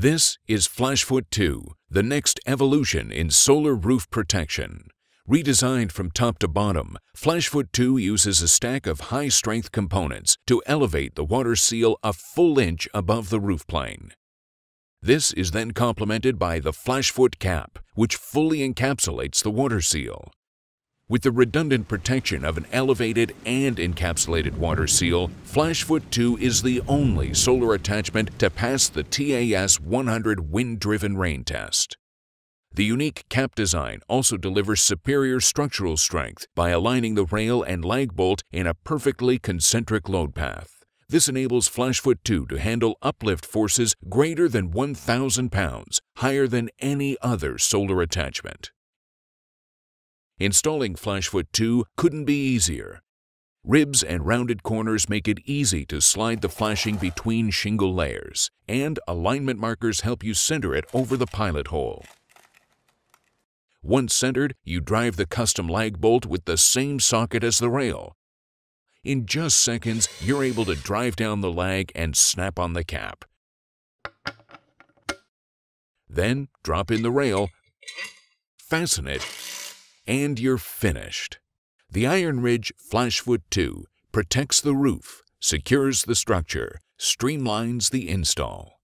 This is FlashFoot 2, the next evolution in solar roof protection. Redesigned from top to bottom, FlashFoot 2 uses a stack of high-strength components to elevate the water seal a full inch above the roof plane. This is then complemented by the FlashFoot cap, which fully encapsulates the water seal. With the redundant protection of an elevated and encapsulated water seal, FlashFoot 2 is the only solar attachment to pass the TAS 100 wind-driven rain test. The unique cap design also delivers superior structural strength by aligning the rail and lag bolt in a perfectly concentric load path. This enables FlashFoot 2 to handle uplift forces greater than 1,000 pounds, higher than any other solar attachment. Installing FlashFoot 2 couldn't be easier. Ribs and rounded corners make it easy to slide the flashing between shingle layers, and alignment markers help you center it over the pilot hole. Once centered, you drive the custom lag bolt with the same socket as the rail. In just seconds, you're able to drive down the lag and snap on the cap. Then drop in the rail, fasten it, and you're finished. The Iron Ridge FlashFoot 2 protects the roof, secures the structure, streamlines the install.